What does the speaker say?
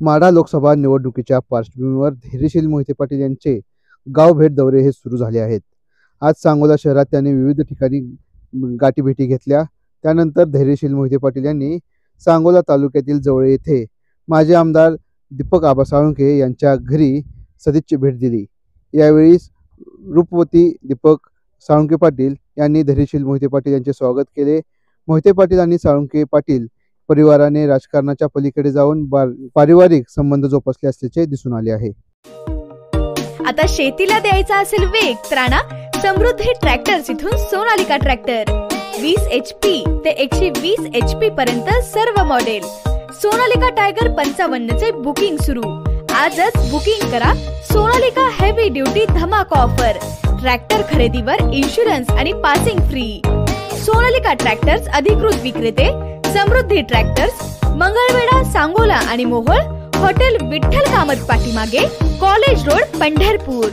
माढा लोकसभा निवडणुकीच्या पार्श्वभूमीवर धैर्यशील मोहिते पाटील यांचे गाव भेट दौरे हे सुरू झाले आहेत. आज सांगोला शहरात त्यांनी विविध ठिकाणी गाठीभेटी घेतल्या. त्यानंतर धैर्यशील मोहिते पाटील यांनी सांगोला तालुक्यातील जवळ येथे माजी आमदार दीपक आबा साळुंके यांच्या घरी सदिच्छा भेट दिली. यावेळी रूपवती दीपक साळुंके पाटील यांनी धैर्यशील मोहिते पाटील यांचे स्वागत केले. मोहिते पाटील आणि साळुंके पाटील परिवाराने राजकारणाच्या पलीकडे जाऊन पारिवारिक संबंध जोपासले असल्याचे दिसून आले आहे. आता शेतीला द्यायचा असेल वेग तर आणा समृद्धी ट्रॅक्टर्स इथून सोनालिका ट्रॅक्टर. वीस एच पी ते एकशे वीस एच पी पर्यंत सर्व मॉडेल सोनालिका टायगर पंचावन्न चे बुकिंग सुरू. आजच बुकिंग करा सोनालिका हेवी ड्युटी धमाका ऑफर ट्रॅक्टर खरेदीवर इन्शुरन्स आणि पासिंग फ्री सोनालिका ट्रॅक्टर्स अधिकृत विक्रेते समृद्धी ट्रॅक्टर्स मंगळवेढा सांगोला आणि मोहोळ हॉटेल विठ्ठल कामत पाठीमागे कॉलेज रोड पंढरपूर.